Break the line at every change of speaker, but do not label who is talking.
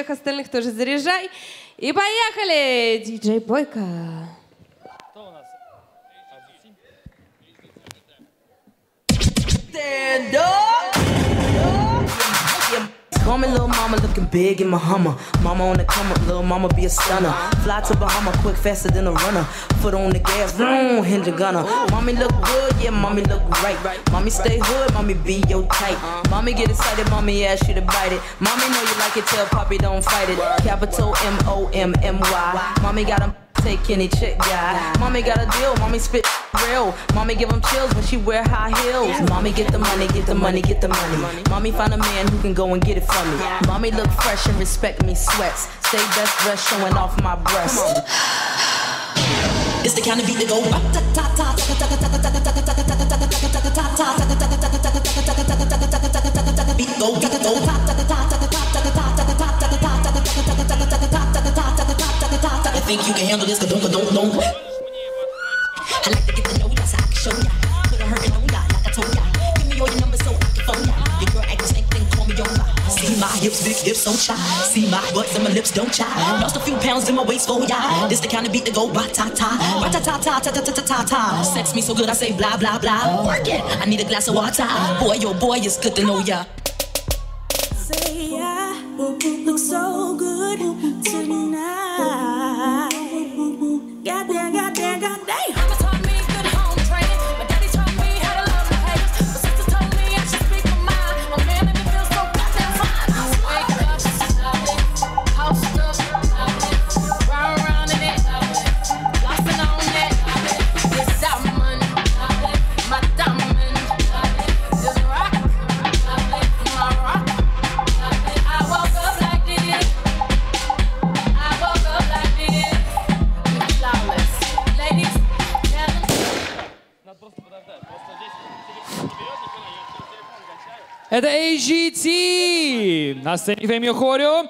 Всех остальных тоже заряжай. И поехали! Диджей Бойко.
Stand up. Call me little mama looking big in my Hummer. Mama on the come up, little mama be a stunner. Fly to Bahama quick, faster than a runner. Foot on the gas, vroom, hinge a gunner. Mommy look good, yeah, mommy look right. Mommy stay hood, mommy be your type. Mommy get excited, mommy ask you to bite it. Mommy know you like it, tell poppy don't fight it. Capital M O M M Y. Mommy got 'em take any chick guy. Mommy got a deal, mommy spit real. Mommy give him chills when she wear high heels. Mommy get the money, get the money, get the money. Mommy find a man who can go and get it from me. Mommy look fresh and respect me sweats. Stay best dressed, showing off my breasts.
It's the kind of beat that go think you can handle this, don't, don't, don't. I like. See my hips, big hips, so shy. See my butts and my lips, don't try. Lost a few pounds in my waist for ya. This the kind of beat that go ba ta ta, ba ta ta ta ta ta ta ta ta. Sex me so good I say blah blah blah. Work it. I need a glass of water. Boy, your boy, it's good to know ya.
Say I look so good tonight.
Это AGT на сцене Феймio Хорю.